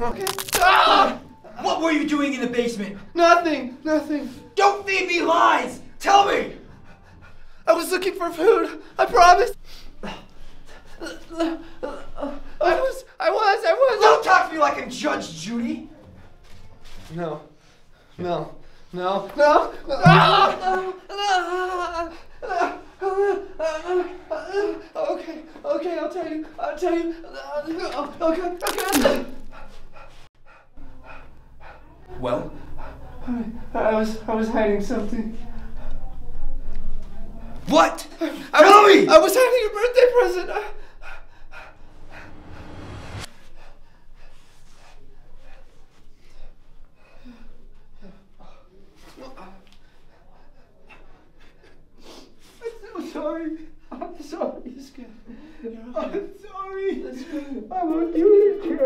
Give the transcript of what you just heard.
Okay. Ah! What were you doing in the basement? Nothing. Nothing. Don't feed me lies! Tell me! I was looking for food. I promise. I was. I was. I was. Don't talk to me like I'm Judge Judy! No. No. No. No. Ah! Okay. Okay. I'll tell you. I'll tell you. Okay. Okay. Well, I was. I was hiding something. what? I Tell was, me! I was hiding a birthday present. I- I'm so sorry. I'm sorry, Iska. I'm sorry. I won't do it again.